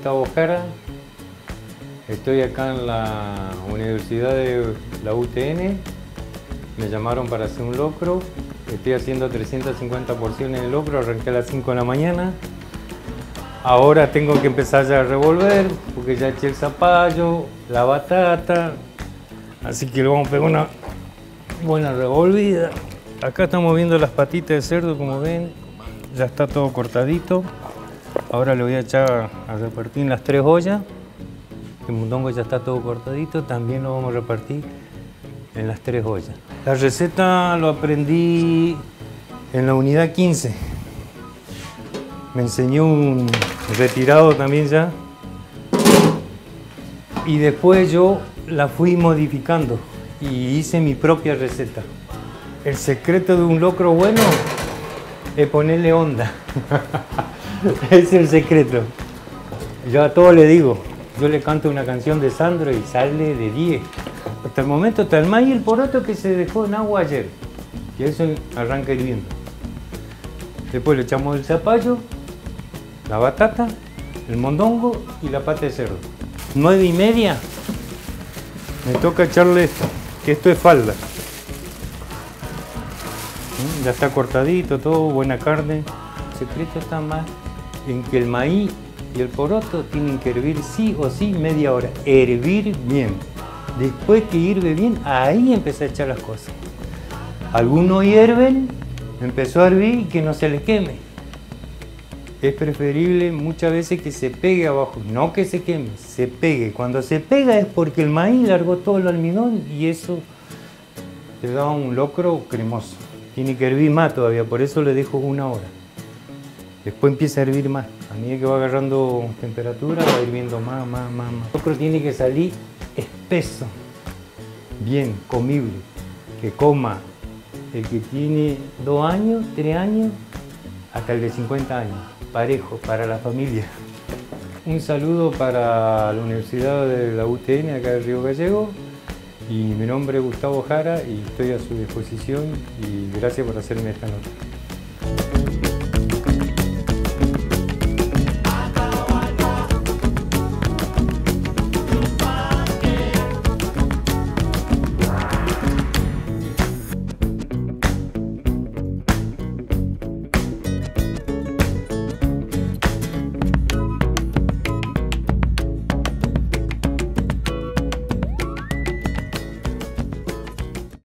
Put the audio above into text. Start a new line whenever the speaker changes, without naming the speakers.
Gustavo Jara, estoy acá en la Universidad de la UTN, me llamaron para hacer un locro, estoy haciendo 350 porciones de locro, arranqué a las 5 de la mañana, ahora tengo que empezar ya a revolver, porque ya eché el zapallo, la batata, así que le vamos a pegar una buena revolvida. Acá estamos viendo las patitas de cerdo, como ven, ya está todo cortadito. Ahora le voy a echar a repartir en las tres ollas. El mondongo ya está todo cortadito, también lo vamos a repartir en las tres ollas. La receta lo aprendí en la unidad 15. Me enseñó un retirado también ya. Y después yo la fui modificando y hice mi propia receta. El secreto de un locro bueno es ponerle onda. es el secreto. Yo a todo le digo, yo le canto una canción de Sandro y sale de 10. Hasta el momento está el maíz y el poroto que se dejó en agua ayer. Y eso arranca hirviendo. Después le echamos el zapallo, la batata, el mondongo y la pata de cerdo. Nueve y media, me toca echarle esto, que esto es falda. ¿Mm? Ya está cortadito todo, buena carne. El secreto está más en que el maíz y el poroto tienen que hervir sí o sí media hora. Hervir bien. Después que hierve bien, ahí empieza a echar las cosas. Algunos hierven, empezó a hervir y que no se les queme. Es preferible muchas veces que se pegue abajo, no que se queme, se pegue. Cuando se pega es porque el maíz largó todo el almidón y eso le da un locro cremoso. Tiene que hervir más todavía, por eso le dejo una hora. Después empieza a hervir más. A medida que va agarrando temperatura, va hirviendo más, más, más, más. El locro tiene que salir espeso, bien, comible, que coma el que tiene dos años, tres años, hasta el de 50 años, parejo, para la familia. Un saludo para la Universidad de la UTN, acá de Río Gallego, y mi nombre es Gustavo Jara y estoy a su disposición y gracias por hacerme esta nota.